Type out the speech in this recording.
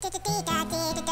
Da da da da do do.